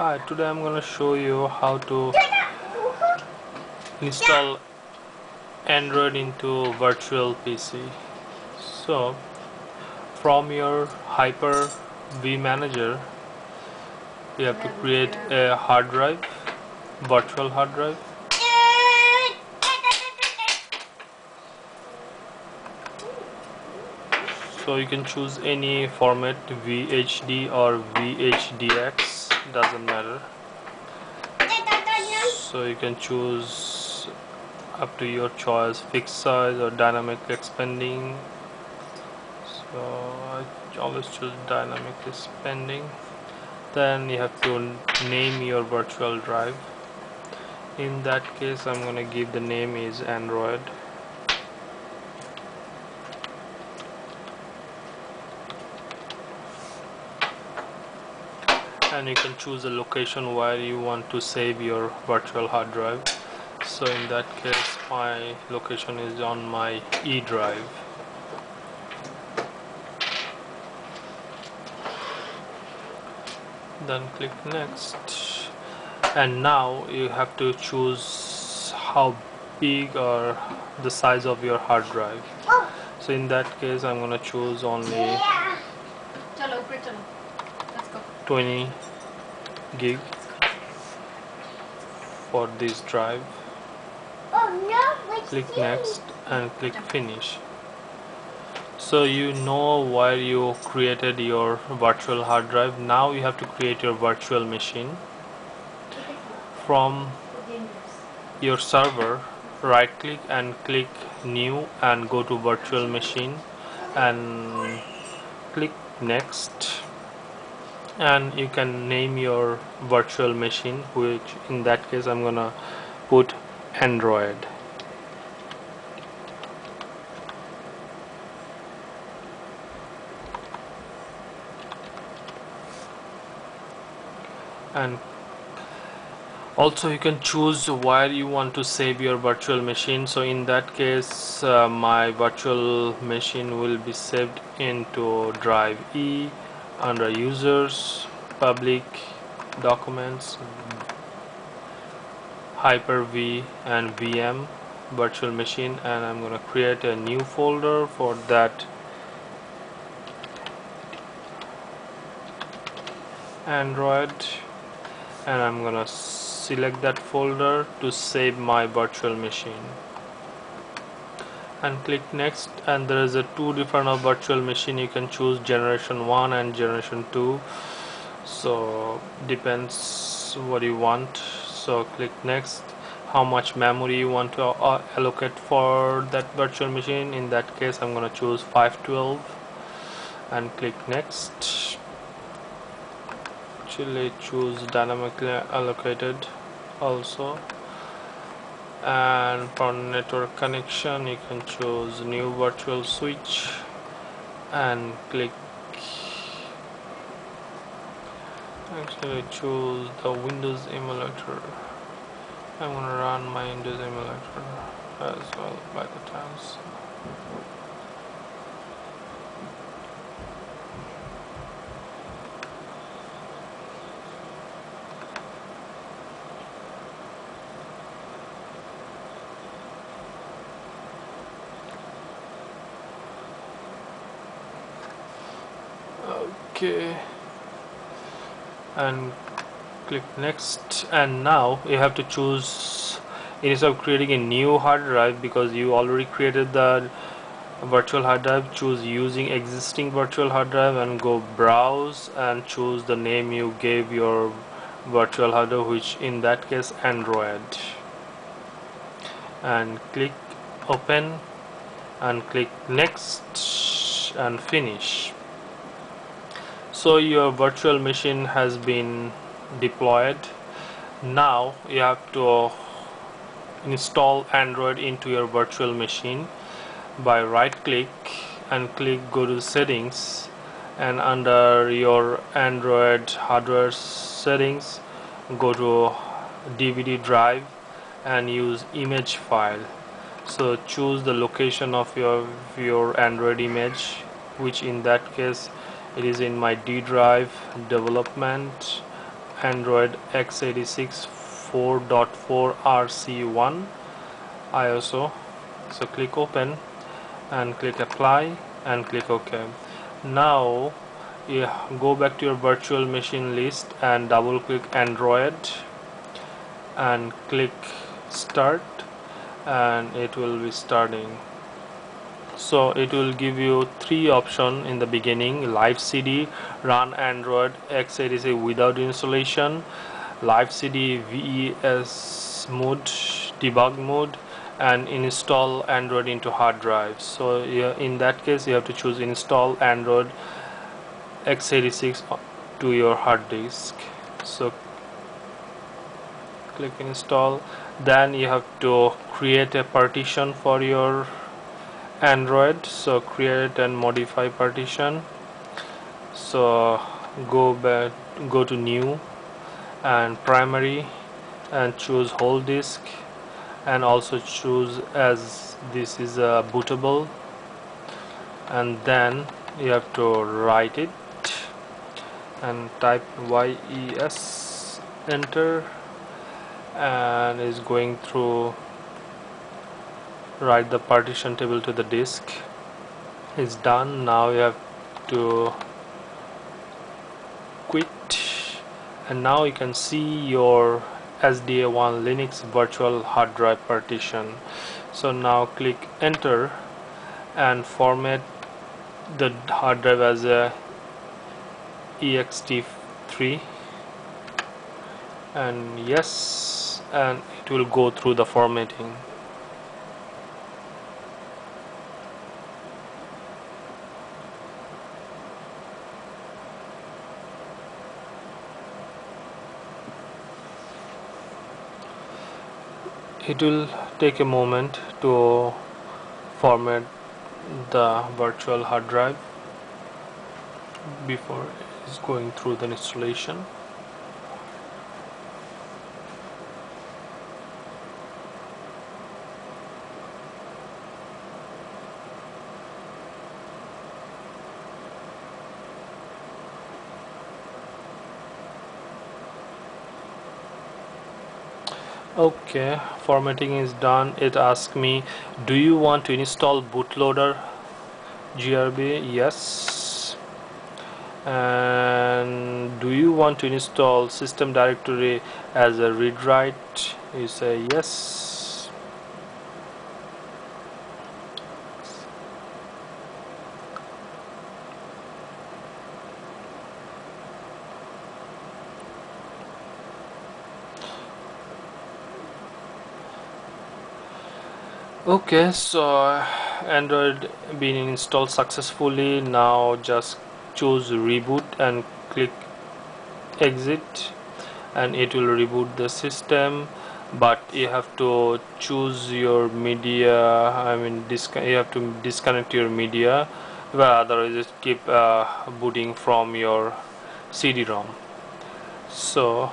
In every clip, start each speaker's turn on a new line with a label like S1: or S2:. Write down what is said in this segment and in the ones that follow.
S1: Hi, today I'm to show you how to install Android into virtual PC. So, from your Hyper-V Manager, you have to create a hard drive, virtual hard drive. So you can choose any format VHD or VHDX doesn't matter. So you can choose up to your choice fixed size or dynamic expanding. So I always choose dynamic expanding. Then you have to name your virtual drive. In that case I'm gonna give the name is Android and you can choose a location where you want to save your virtual hard drive. So in that case my location is on my E drive then click next. And now you have to choose how big or the size of your hard drive. So in that case I'm gonna choose only 20 gig for this drive. Oh, click next and click finish. So you know where you created your virtual hard drive. Now you have to create your virtual machine from your server. Right click and click new and go to virtual machine and click next and you can name your virtual machine which in that case I'm gonna put Android. And also you can choose where you want to save your virtual machine. So in that case uh, my virtual machine will be saved into drive E under users public documents hyper-v and VM virtual machine and I'm gonna create a new folder for that. Android and I'm gonna select that folder to save my virtual machine and click next and there is a two different of virtual machine. You can choose generation 1 and generation 2 so depends what you want. So click next. How much memory you want to uh, allocate for that virtual machine. In that case I'm gonna choose 512 and click next. Actually choose dynamically allocated also and for network connection you can choose new virtual switch and click actually choose the Windows emulator I'm gonna run my Windows emulator as well by the time so. Okay. And click next. And now you have to choose instead of creating a new hard drive because you already created the virtual hard drive choose using existing virtual hard drive and go browse and choose the name you gave your virtual hard drive which in that case Android. And click open and click next and finish so your virtual machine has been deployed. Now you have to install Android into your virtual machine by right click and click go to settings. And under your Android hardware settings go to DVD drive and use image file. So choose the location of your your Android image which in that case it is in my D drive development Android x86 4.4 RC1 ISO so click open and click apply and click OK. Now you go back to your virtual machine list and double click Android and click start and it will be starting so it will give you three options in the beginning live CD run Android x86 without installation live CD VESA mode debug mode and install Android into hard drive. So in that case you have to choose install Android x86 to your hard disk. So click install. Then you have to create a partition for your Android so create and modify partition. So go back go to new and primary and choose whole disk and also choose as this is a bootable. And then you have to write it and type yes enter and is going through write the partition table to the disk. It's done. Now you have to quit. And now you can see your SDA1 Linux virtual hard drive partition. So now click enter and format the hard drive as a ext3 and yes and it will go through the formatting it will take a moment to format the virtual hard drive before it's going through the installation okay formatting is done. It asks me do you want to install bootloader GRUB yes. And do you want to install system directory as a read write? You say yes okay so android being installed successfully. Now just choose reboot and click exit and it will reboot the system. But you have to choose your media I mean you have to disconnect your media. Well otherwise just keep uh, booting from your CD-ROM. So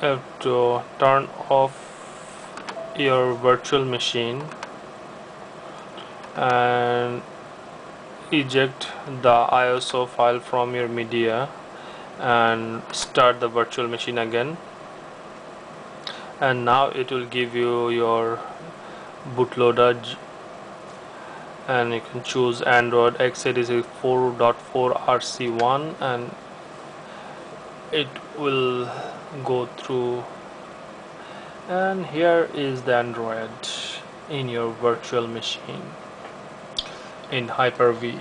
S1: have to turn off your virtual machine and eject the ISO file from your media and start the virtual machine again. And now it will give you your bootloader and you can choose Android x86 4.4 RC1 and it will go through and here is the Android in your virtual machine in Hyper-V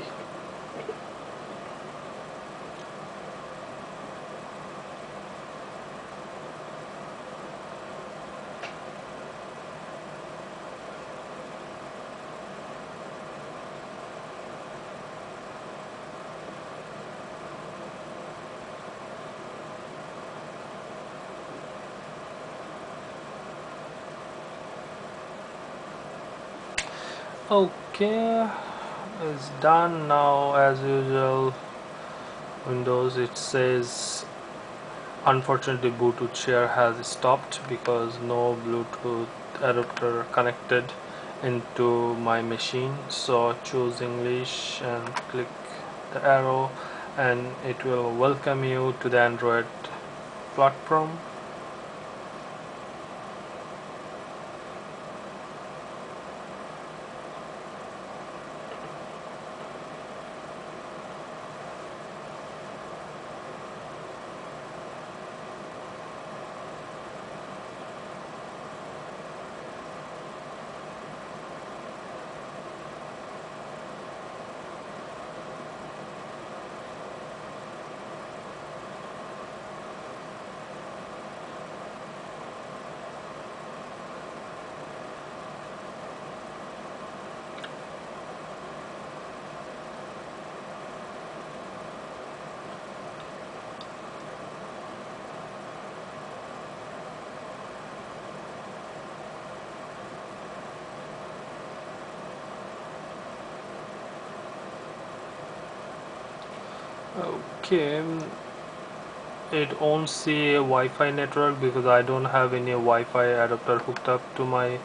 S1: okay it's done now as usual. Windows it says unfortunately bluetooth share has stopped because no bluetooth adapter connected into my machine. So choose english and click the arrow and it will welcome you to the Android platform okay um, it owns the Wi-Fi network because I don't have any Wi-Fi adapter hooked up to my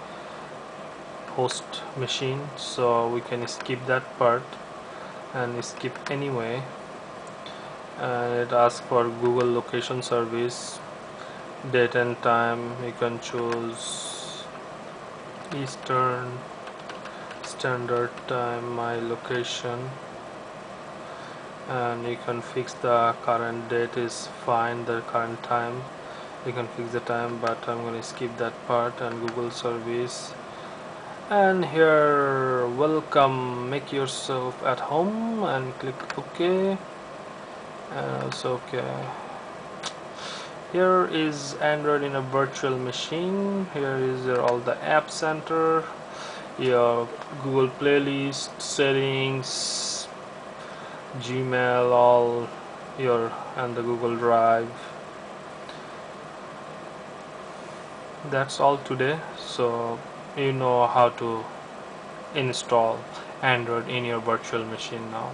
S1: host machine so we can skip that part and skip anyway. And it asks for Google location service date and time you can choose Eastern Standard Time my location and you can fix the current date is fine the current time. You can fix the time but I'm going to skip that part and Google service. And here welcome make yourself at home and click OK. Uh, so okay. Here is Android in a virtual machine. Here is your, all the app center your Google playlist settings Gmail all your and the Google Drive. That's all today. So you know how to install Android in your virtual machine now